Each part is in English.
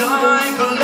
cycle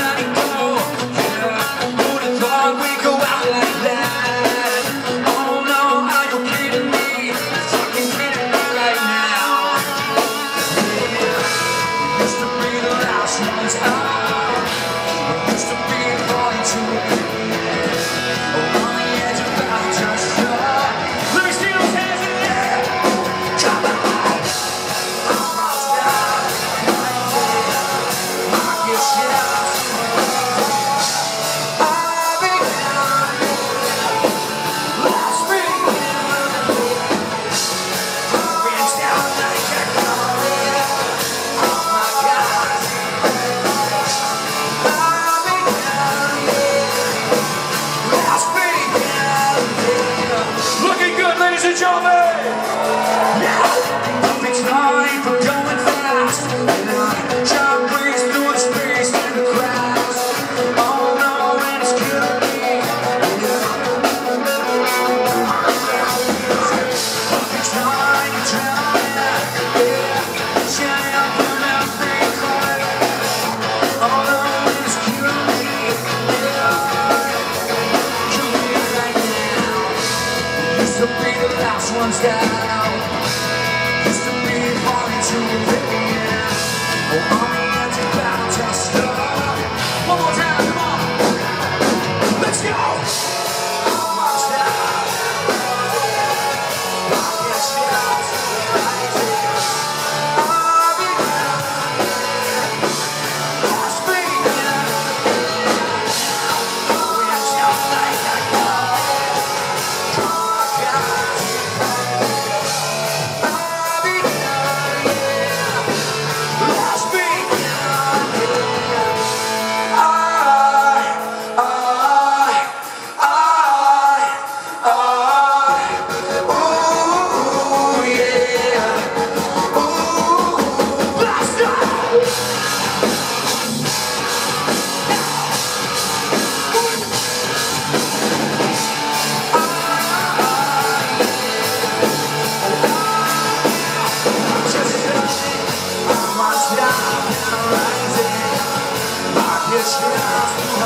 each other. One's down Let's get out.